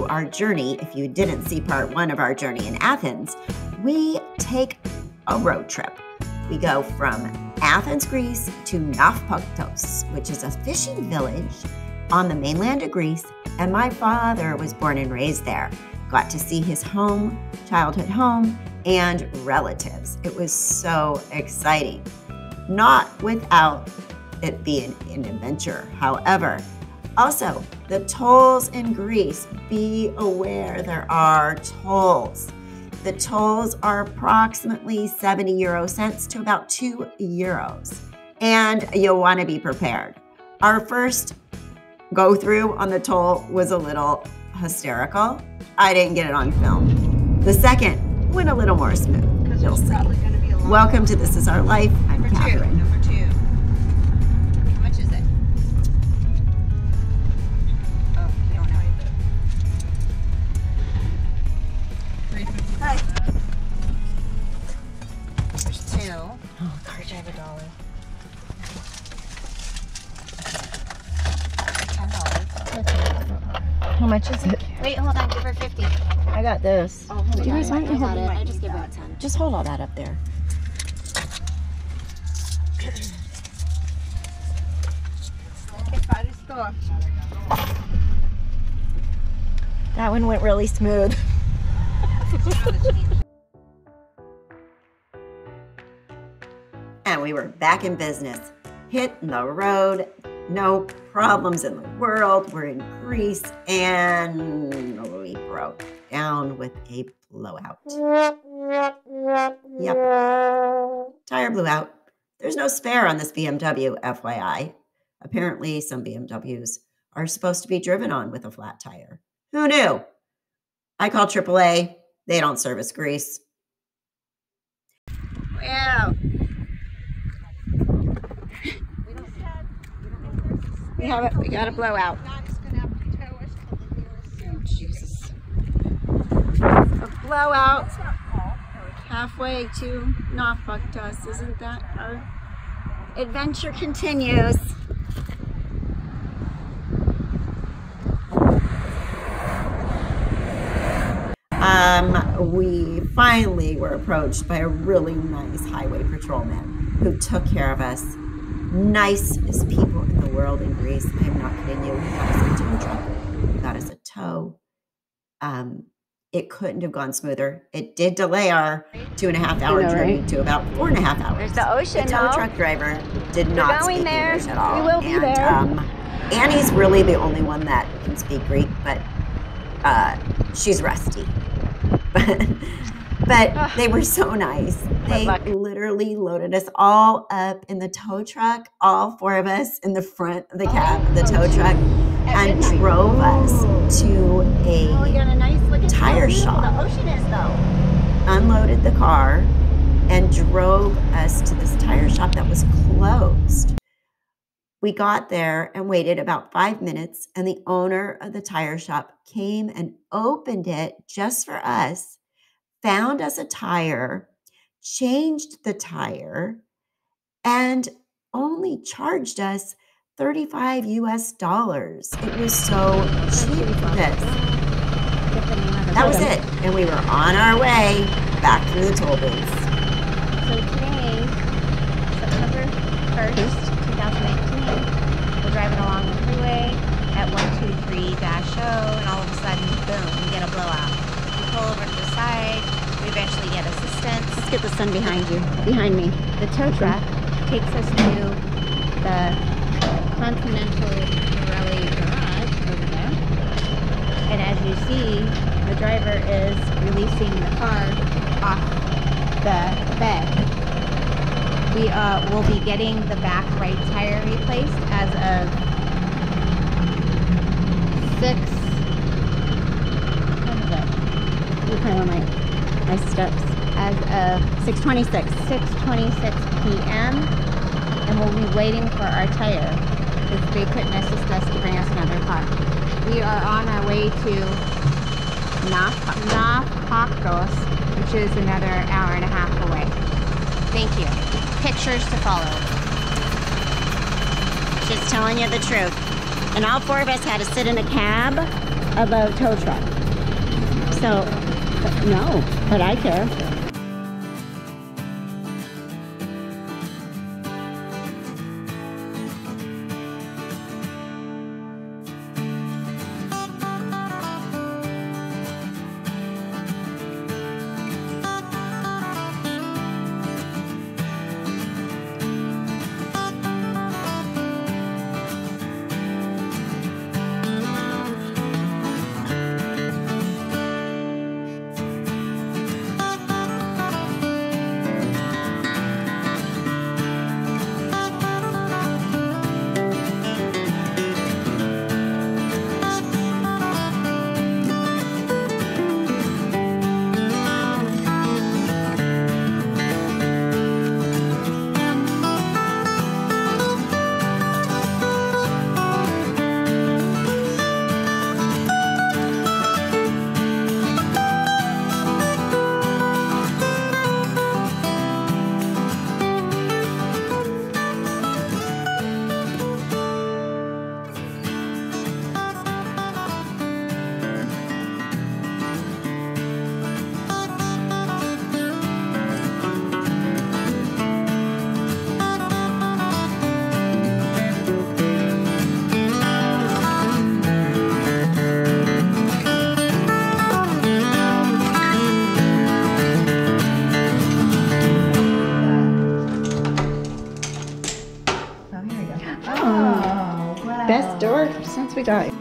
our journey. If you didn't see part one of our journey in Athens, we take a road trip. We go from Athens, Greece to Nafpaktos, which is a fishing village on the mainland of Greece. And my father was born and raised there. Got to see his home, childhood home, and relatives. It was so exciting. Not without it being an adventure. However, also, the tolls in Greece, be aware there are tolls. The tolls are approximately 70 euro cents to about 2 euros. And you'll want to be prepared. Our first go through on the toll was a little hysterical. I didn't get it on film. The second went a little more smooth. You'll see. Welcome to This Is Our Life. I'm Kathryn. two. Much is it? Wait, hold on. Give her fifty. I got this. Oh, hold You guys, why don't you hold it. I just gave her a ten. Just hold all that up there. That one went really smooth. and we were back in business, hitting the road, no problems in the world. We're in Greece, and we broke down with a blowout. Yep. Tire blew out. There's no spare on this BMW, FYI. Apparently, some BMWs are supposed to be driven on with a flat tire. Who knew? I call AAA. They don't service Greece. Wow. We have it. We got a blowout. Jesus. A blowout halfway to Nafpaktos. Isn't that our adventure continues? Um, we finally were approached by a really nice highway patrolman who took care of us. Nicest people in the world in Greece. I'm not kidding you. He got us a tow truck. He got us a tow. Um, it couldn't have gone smoother. It did delay our two and a half hour know, journey right? to about four and a half hours. There's the ocean, The tow truck driver did not going speak there. English at all. We will be and, there. Um, Annie's really the only one that can speak Greek, but uh, she's rusty. but they were so nice. They literally loaded us all up in the tow truck, all four of us in the front of the cab of the tow truck, and drove us to Oh, a nice Tire shop. The ocean is though. unloaded the car and drove us to this tire shop that was closed. We got there and waited about five minutes, and the owner of the tire shop came and opened it just for us, found us a tire, changed the tire, and only charged us 35 US dollars. It was so cheap. This. That was it. And we were on our way back through the toll booths. So today, September 1st, 2019, we're driving along the freeway at 123-0 and all of a sudden, boom, we get a blowout. We pull over to the side, we eventually get assistance. Let's get the sun behind you, behind me. The tow truck takes us to the Continental Pirelli garage over there. And as you see, the driver is releasing the car off the bed. We uh, will be getting the back right tire replaced as of 6. What is it? You kind of my, my steps. As of 626. 6:26 p.m. and we'll be waiting for our tire because they couldn't assist us to bring us another car. We are on our way to Nafpaktos, which is another hour and a half away. Thank you. Pictures to follow. Just telling you the truth. And all four of us had to sit in a cab of a tow truck. So, no, but I care. We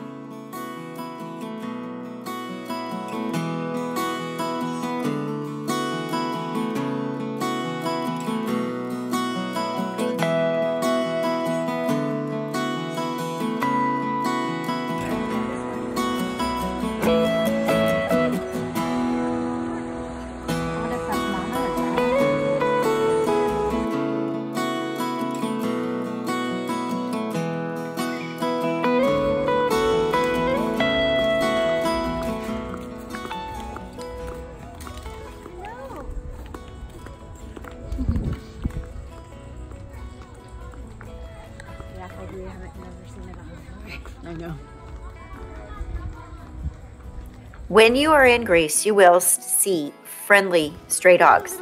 When you are in Greece, you will see friendly stray dogs.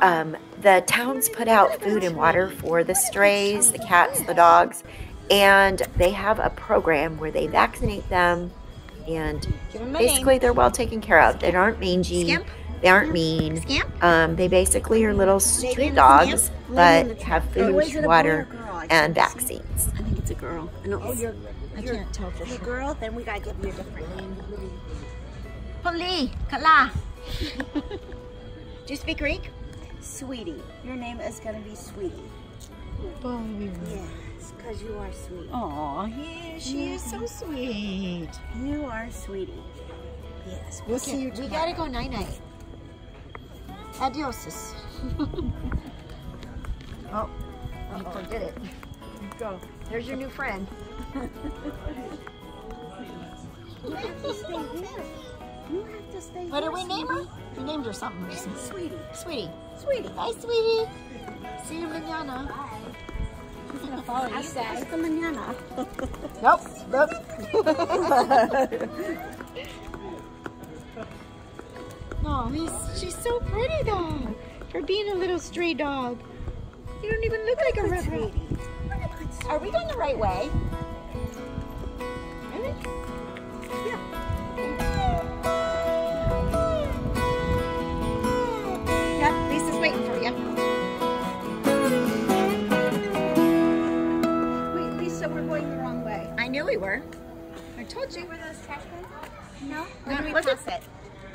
Um, the towns put out food and water for the strays, the cats, the dogs, and they have a program where they vaccinate them and Give him a basically they're well taken care of. They aren't mangy, they aren't mean. Um, they basically are little Maybe street dogs, scamp? but Maybe in the have food, is it a boy or water, and vaccines. I think it's a girl. I don't. Oh, you're, I can't tell for you're a sure. girl? Then we gotta give you a different name. Poli, Kala. Do you speak Greek? Sweetie. Your name is gonna be Sweetie. Yes, because you are sweet. Oh, he, she is so sweet. You are Sweetie. Yes, we'll see you We gotta go night night. Adios. oh, you forget it. Go. There's your new friend. You have to stay here. You have to stay What here. did we name her? We named her something. Sweetie. Sweetie. Sweetie. Hi, sweetie. See you mañana. She's gonna follow you. Hasta mañana. Nope. Nope. no, he's she's so pretty though. For being a little stray dog. You don't even look like a red Sweetie. Are we going the right way? Way. I knew we were. I told you. Were those trash cans? No. No, When we was it? pass it.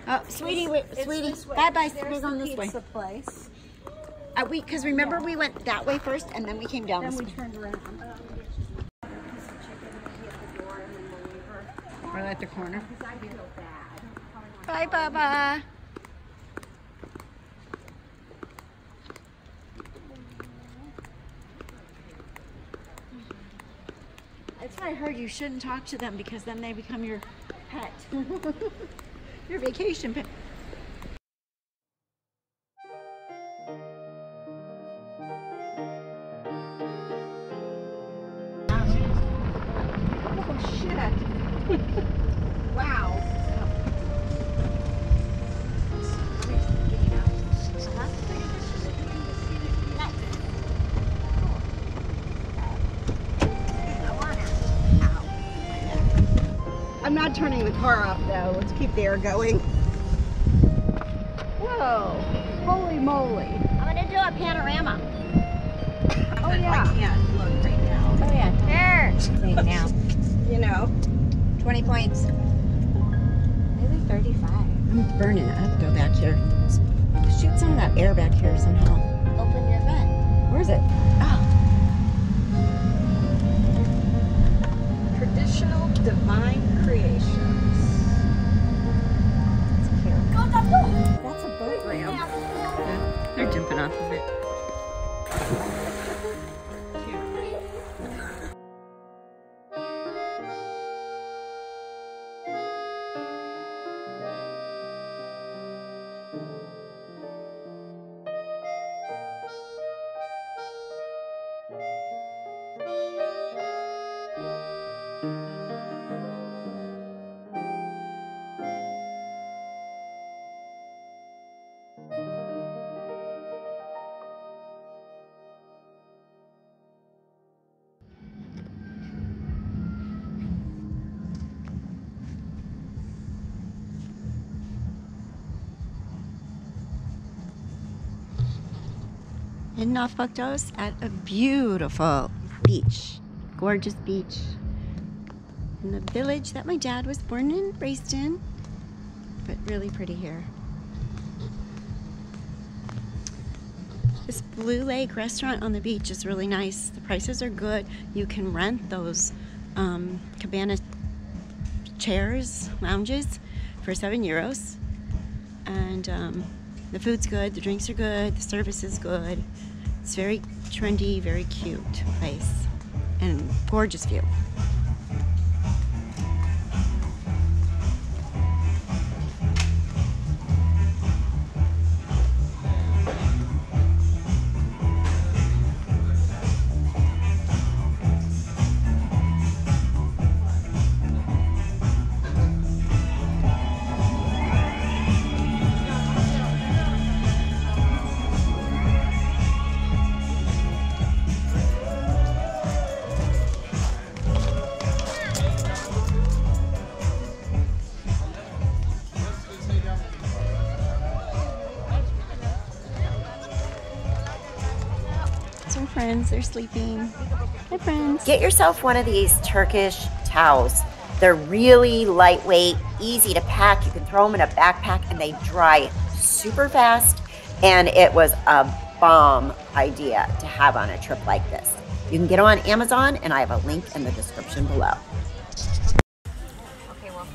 Oh, sweetie, wait, sweetie. Bye bye. There's We're going this way. pizza place. Uh, we, because remember we went that way first, and then we came down Then this we way. turned around. We're at the corner. Bye, Baba. That's what I heard. You shouldn't talk to them because then they become your pet, your vacation pet. Car off though. Let's keep the air going. Whoa. Holy moly. I'm going to do a panorama. Oh yeah. I can't look right now. Oh yeah. Sure. Saying now. You know. 20 points. Maybe 35. I'm burning up. Go back here. Shoot some of that air back here somehow. Open your vent. Where is it? Oh traditional divine creations. That's a boat ramp. They're jumping off of it. In Dose at a beautiful beach, gorgeous beach in the village that my dad was born and raised in, but really pretty here. This Blue Lake restaurant on the beach is really nice. The prices are good. You can rent those um, cabana chairs, lounges for seven euros. And um, the food's good, the drinks are good, the service is good. It's very trendy, very cute place, and gorgeous view. Friends, they're sleeping. Hi, friends. Get yourself one of these Turkish towels. They're really lightweight, easy to pack. You can throw them in a backpack and they dry super fast. And it was a bomb idea to have on a trip like this. You can get them on Amazon, and I have a link in the description below.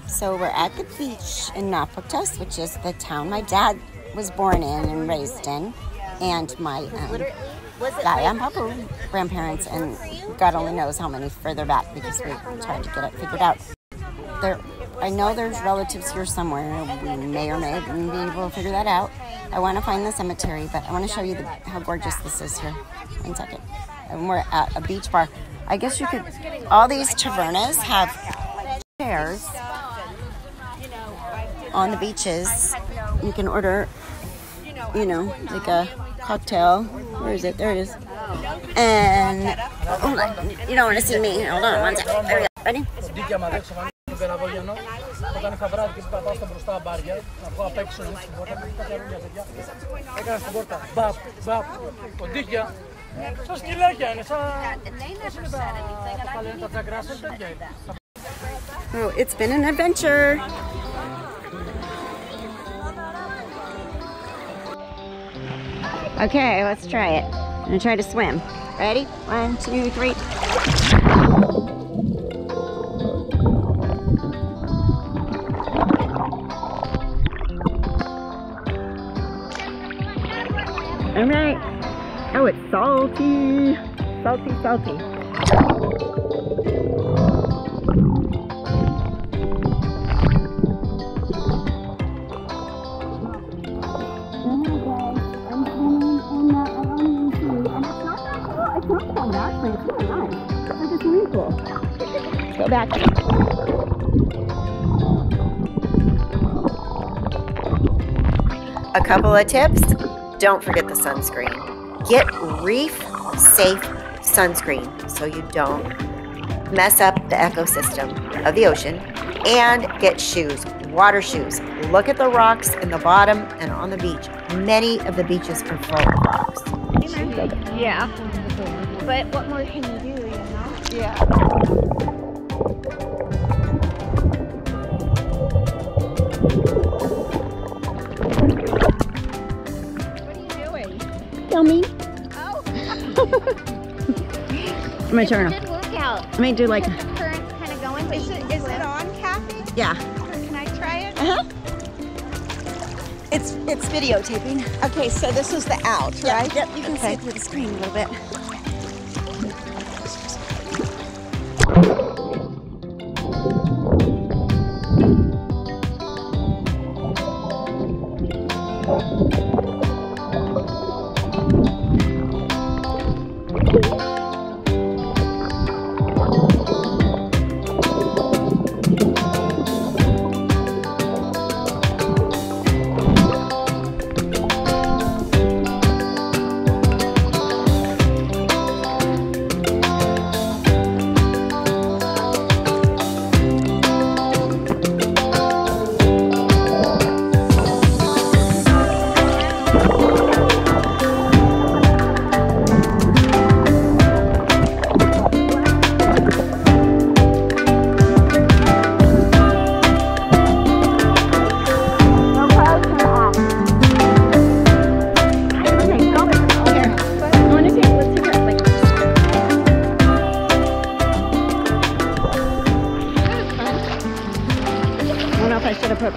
So we're at the beach in Nafpaktos, which is the town my dad was born in and raised in, and my um, Yaya and Papa grandparents, and God only knows how many further back because we tried to get it figured out. There, I know there's relatives here somewhere. We may or may not be able to figure that out. I want to find the cemetery, but I want to show you the, how gorgeous this is here. One second. And we're at a beach bar. I guess you could. All these tavernas have chairs on the beaches. You can order, you know, like a cocktail. Where is it? There it is. And hold on. You don't want to see me. Hold on one second. There we go. Ready? Δίκαια μα δέξαμε τον Περαβογιανό. Όταν είχα βράδυ και πατάω στα μπροστά μπάρια, να βγω απ' έξω στην πόρτα, κάτι αρούλια τέτοια. Έκανα στην πόρτα, μπαπ, μπαπ, κοντίκια. Σαν σκυλάκια είναι, σαν... Πώς είναι τα, τα παλαιότερα, τα Jack Russell, τέτοια είναι. Oh, it's been an adventure. Okay, let's try it. I'm gonna try to swim. Ready? One, two, three. All right. Oh, it's salty. Salty, salty. Go back. A couple of tips don't forget the sunscreen. Get reef safe sunscreen so you don't mess up the ecosystem of the ocean. And get shoes, water shoes. Look at the rocks in the bottom and on the beach. Many of the beaches are full of rocks. Yeah. But what more can you do, you know? Yeah. Filming. Oh, I'm gonna turn good workout. I may do like, Because the current's kind of going, Is you it, can is swim. it on, Kathy? Yeah. Can I try it? Uh-huh. It's it's videotaping. Okay, so this is the out, right? Yep, you can Okay. see through the screen a little bit.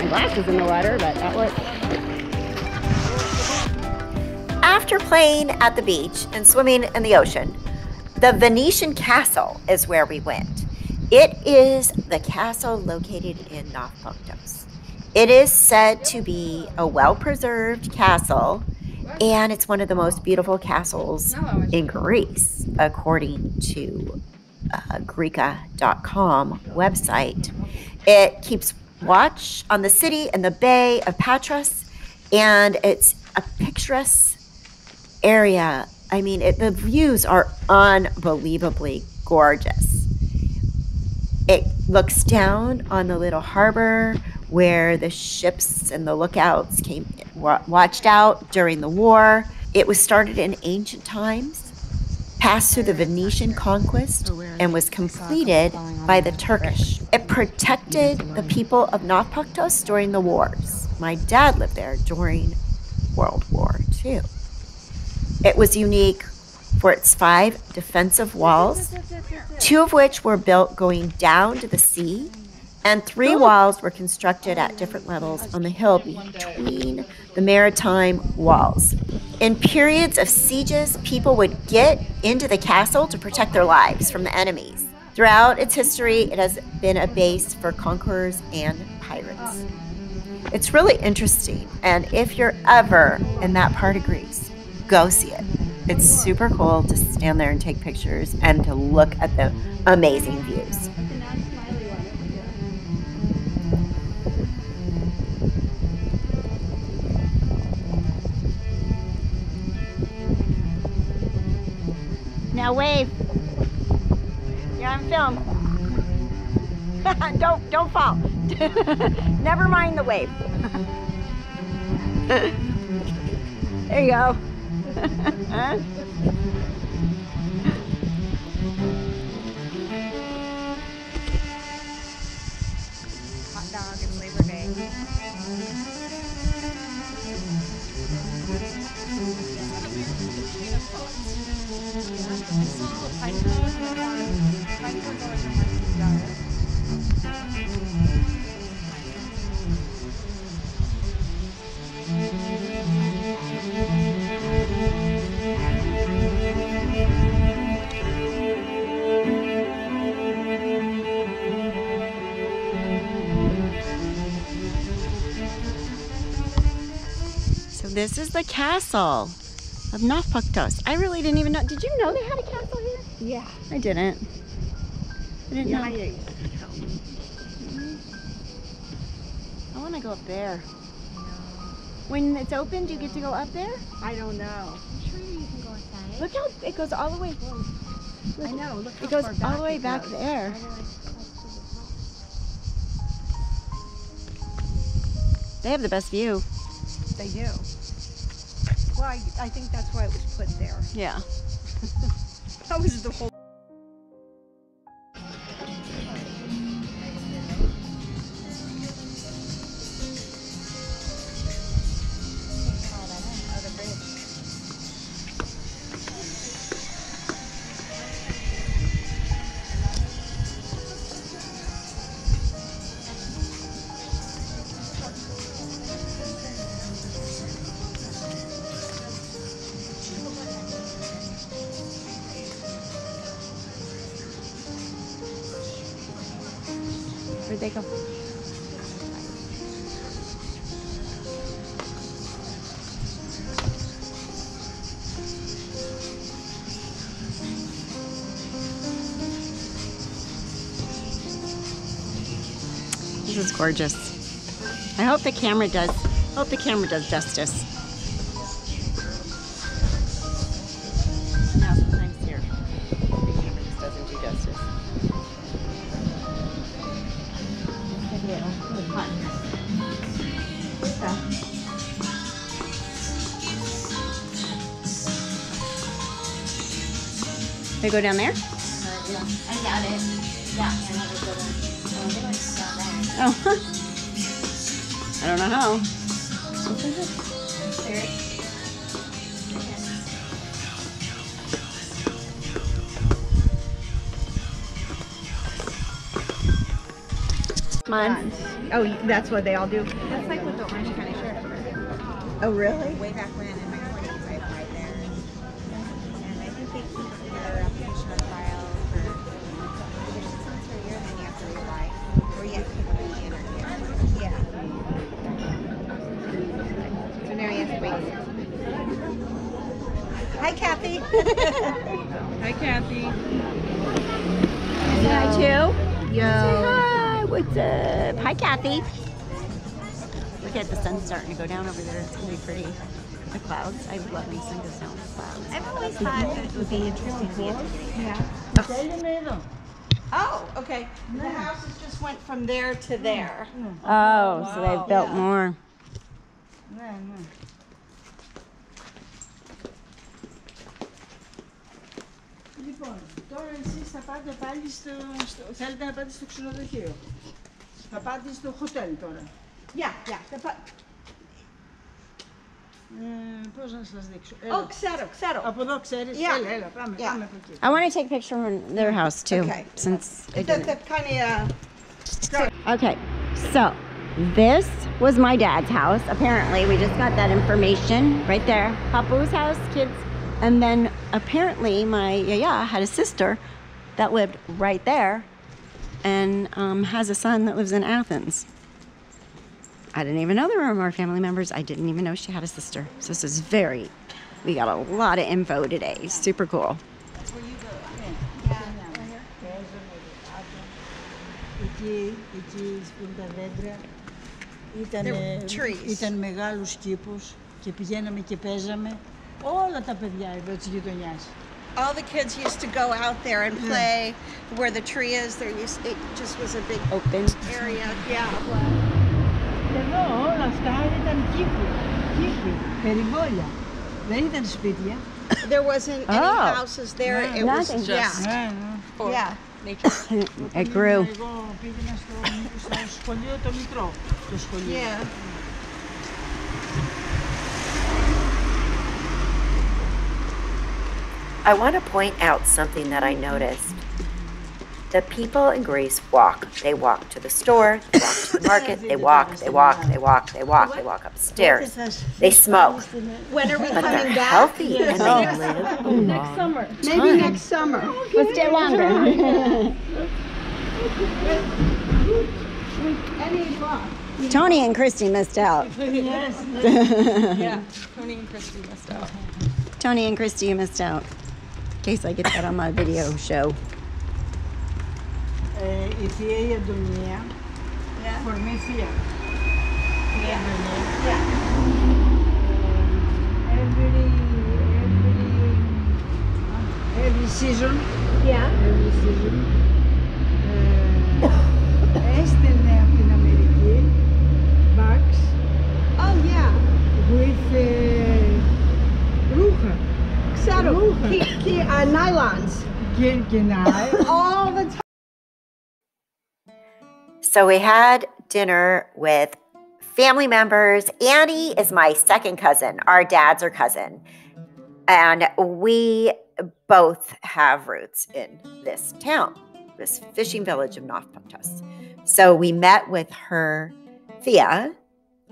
Glasses in the water, but that worked. After playing at the beach and swimming in the ocean, the Venetian Castle is where we went. It is the castle located in Nafpaktos. It is said to be a well preserved castle, and it's one of the most beautiful castles in Greece, according to uh, Greeka.com website. It keeps watch on the city and the bay of Patras, and it's a picturesque area. I mean, it, the views are unbelievably gorgeous. It looks down on the little harbor where the ships and the lookouts came watched out during the war. It was started in ancient times, passed through the Venetian conquest, and was completed by the Turkish. It protected the people of Nafpaktos during the wars. My dad lived there during World War II. It was unique for its five defensive walls, two of which were built going down to the sea, and three walls were constructed at different levels on the hill between the maritime walls. In periods of sieges, people would get into the castle to protect their lives from the enemies. Throughout its history, it has been a base for conquerors and pirates. It's really interesting, and if you're ever in that part of Greece, go see it. It's super cool to stand there and take pictures and to look at the amazing views. Now wave. You're on film. don't don't fall. Never mind the wave. there you go. Hot dog, it's Labor Day. So this is the castle of Nafpaktos. I really didn't even know. Did you know they had a castle here? Yeah. I didn't. I didn't know. Yeah, I want to go up there. When it's open, do you get to go up there? I don't know. I'm sure, you can go inside. Look how it goes all the way. I know. Look It goes far all the way back goes. there. They have the best view. They do. Well, I, I think that's why it was put there. Yeah. That was the whole. They go? This is gorgeous. I hope the camera does. Hope the camera does justice. They go down there? I got it. Yeah, Oh. I don't know how. Come on. Oh, that's what they all do. That's like what the Orange County Sheriff's Oh, really? Way back when Hi, Kathy. Hi, Kathy. Say hi too. Yo. Say hi. What's up? Hi, Kathy. Look at the sun starting to go down over there. It's gonna be pretty. The clouds. I love when the sun goes down. The clouds. I've always thought that it would be interesting to be Yeah. Oh, okay. The houses just went from there to there. Mm. Oh, so they've built more. τώρα εσείς θα πάτε πάλι στο, στο... Θέλετε να πάτε στο ξενοδοχείο. Θα πάτε στο χοτέλ τώρα. Yeah, yeah. The pu- Ε, πώς να σας δείξω. oh, Έλα. ξέρω, ξέρω. Από εδώ ξέρεις. Yeah. Έλα, έλα, πάμε, Yeah. πάμε από εκεί. I want to take a picture from their house too, Okay. since I The, didn't. the kind of, uh, Okay, so this was my dad's house. Apparently, we just got that information right there. Papu's house, kids. And then apparently, my yaya had a sister that lived right there and um, has a son that lives in Athens. I didn't even know there were more family members. I didn't even know she had a sister. So this is very, we got a lot of info today. Super cool. Εκεί, εκεί που είναι τα δέντρα. Ήταν, There were trees. ήταν μεγάλους κήπους και πηγαίναμε και παίζαμε. Όλα τα παιδιά εδώ της γειτονιάς. all the kids used to go out there and play where the tree is. There used, it just was a big Open. area. Yeah. Εδώ όλα αυτά ήταν κήποι, κήποι, περιβόλια. Δεν ήταν σπίτια. There wasn't any Oh. houses there. It was Nothing. yeah, Ναι, ναι. yeah, It grew. Εγώ πήγαινα στο, στο σχολείο το μικρό. Το σχολείο. yeah. I want to point out something that I noticed. The people in Greece walk. They walk to the store, they walk to the market, they walk, they walk, they walk, they walk, they walk upstairs. They smoke. When are we But they're back? healthy and they live a long Maybe next summer. Let's stay longer. Any. Tony and Christy missed out. Yes. Yeah. Tony and Christy missed out. Tony and Christy, you missed out in case I get that on my video show. Eh, eh, every, every season. Yeah. Every season. All the time. So we had dinner with family members. Annie is my second cousin. Our dads are cousin. And we both have roots in this town, this fishing village of Nafpaktos. So we met with her Thea,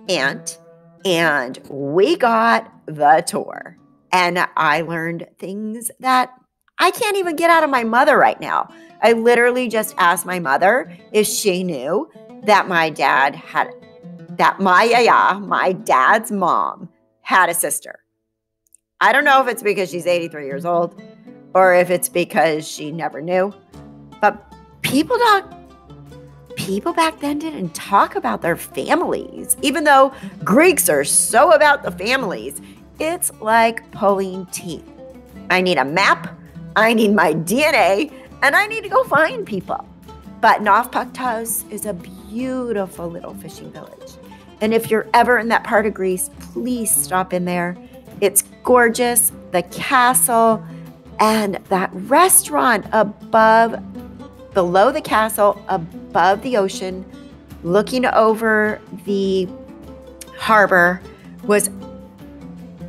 aunt, and we got the tour. And I learned things that I can't even get out of my mother right now. I literally just asked my mother if she knew that my dad had, that my yaya, my dad's mom, had a sister. I don't know if it's because she's 83 years old or if it's because she never knew, but people talk. People back then didn't talk about their families, even though Greeks are so about the families. It's like pulling teeth. I need a map, I need my DNA, and I need to go find people. But Nafpaktos is a beautiful little fishing village. And if you're ever in that part of Greece, please stop in there. It's gorgeous, the castle, and that restaurant above, below the castle, above the ocean, looking over the harbor was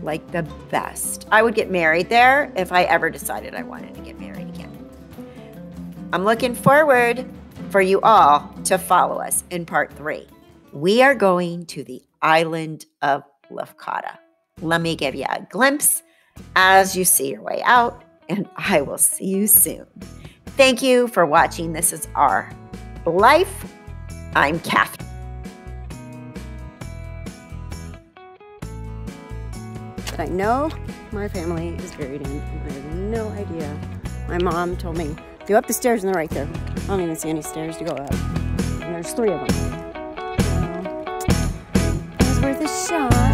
like the best. I would get married there if I ever decided I wanted to get married again. I'm looking forward for you all to follow us in part three. We are going to the island of Lefkada. Let me give you a glimpse as you see your way out, and I will see you soon. Thank you for watching. This is our life. I'm Kathryn. I know my family is buried in, I have no idea. My mom told me, go up the stairs and they're right there. I don't even see any stairs to go up. And there's three of them. So, it was worth a shot.